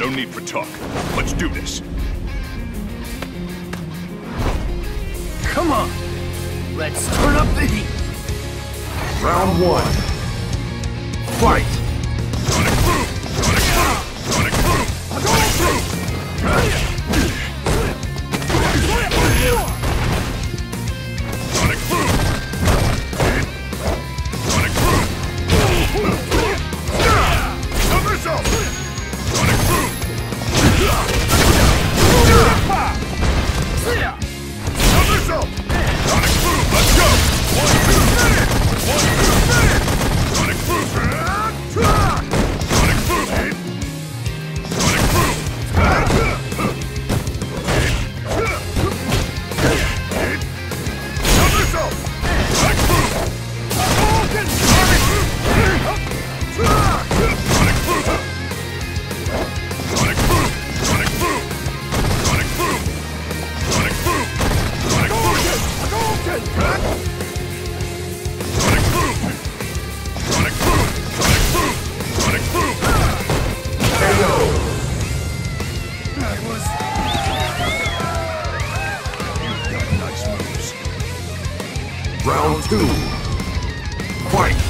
No need for talk. Let's do this. Come on! Let's turn up the heat! Round one. Fight! Round two. Fight!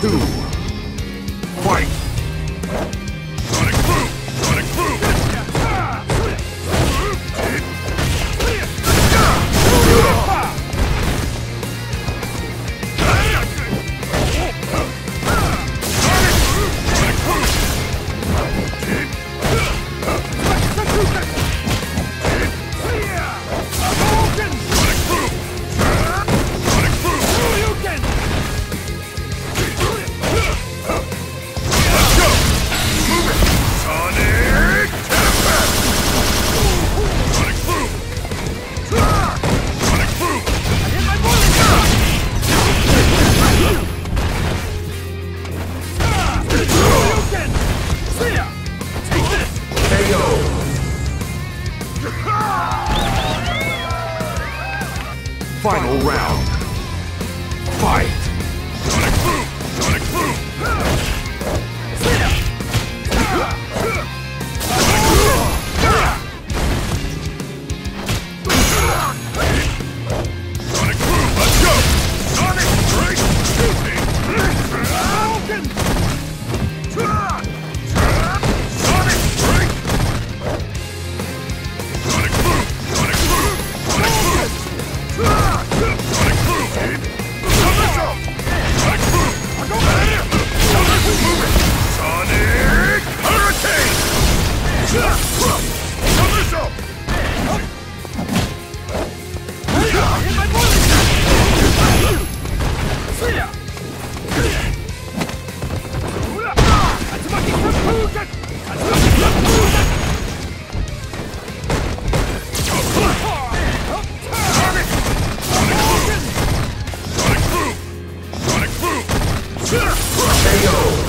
two. Final round. go!